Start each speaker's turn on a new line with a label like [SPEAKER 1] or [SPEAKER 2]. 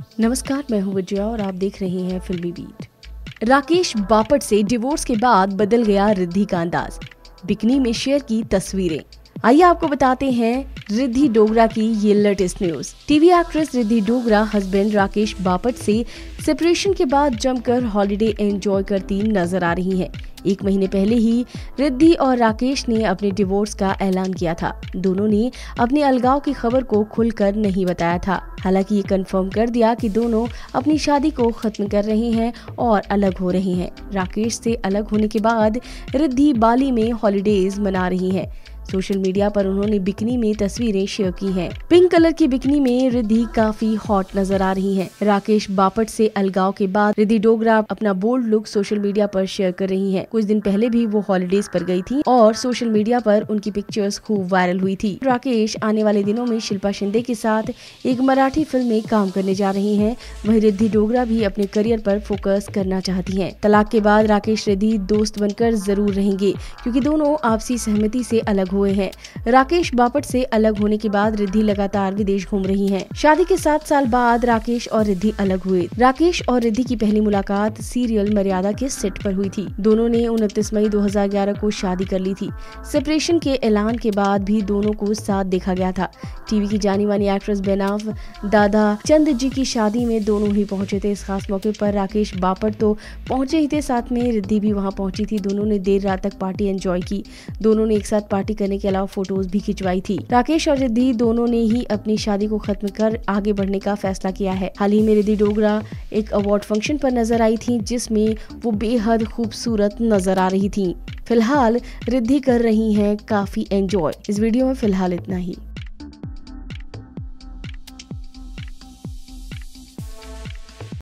[SPEAKER 1] नमस्कार, मैं हूँ विजया और आप देख रहे हैं फिल्मी बीट। राकेश बापट से डिवोर्स के बाद बदल गया रिद्धि का अंदाज। बिकनी में शेयर की तस्वीरें। आइए आपको बताते हैं रिद्धि डोगरा की ये latest news. TV actress Riddhi Dogra husband Rakesh Bapat से सेपरेशन के बाद जमकर हॉलिडे एंजॉय करती नज़र आ रही हैं। एक महीने पहले ही रिद्धि और राकेश ने अपने डिवोर्स का ऐलान किया था। दोनों ने अपने अलगाव की खबर को खुलकर नहीं बताया था। हालाँकि ये कंफर्म कर दिया कि दोनों अपनी शादी को खत्म कर रहे हैं और अलग हो रहे हैं। राकेश से अलग होने के बाद रिद्धि बाली में हॉलीडेज मना रही हैं। सोशल मीडिया पर उन्होंने बिकनी में तस्वीरें शेयर की हैं। पिंक कलर की बिकनी में रिद्धि काफ़ी हॉट नज़र आ रही हैं। राकेश बापट से अलगाव के बाद रिद्धि डोगरा अपना बोल्ड लुक सोशल मीडिया पर शेयर कर रही हैं। कुछ दिन पहले भी वो हॉलीडेज पर गई थी और सोशल मीडिया पर उनकी पिक्चर्स खूब वायरल हुई थी राकेश आने वाले दिनों में शिल्पा शिंदे के साथ एक मराठी फ़िल्म में काम करने जा रही है वही रिद्धि डोगरा भी अपने करियर पर फोकस करना चाहती है तलाक के बाद राकेश रिद्धि दोस्त बनकर ज़रूर रहेंगे, क्यूँकी दोनों आपसी सहमति से अलग हुए हैं। राकेश बापट से अलग होने के बाद रिद्धि लगातार विदेश घूम रही हैं। शादी के सात साल बाद राकेश और रिद्धि अलग हुए। राकेश और रिद्धि की पहली मुलाकात सीरियल मर्यादा के सेट पर हुई थी। दोनों ने उनतीस मई 2011 को शादी कर ली थी। सेपरेशन के ऐलान के बाद भी दोनों को साथ देखा गया था। टीवी की जानी मानी एक्ट्रेस बेनाव दादा चंद जी की शादी में दोनों ही पहुँचे थे। इस खास मौके पर राकेश बापट तो पहुँचे ही थे। साथ में रिद्धि भी वहाँ पहुँची थी। दोनों ने देर रात तक पार्टी एंजॉय की। दोनों ने एक साथ पार्टी करने के अलावा फ़ोटोज़ भी खिंचवाई थी। राकेश और रिद्धि दोनों ने ही अपनी शादी को खत्म कर आगे बढ़ने का फैसला किया है। हाल ही में रिद्धि डोगरा एक अवार्ड फ़ंक्शन पर नज़र आई थी, जिसमें वो बेहद खूबसूरत नज़र आ रही थी। फ़िलहाल रिद्धि कर रही हैं काफ़ी एंजॉय इस वीडियो में फ़िलहाल इतना ही।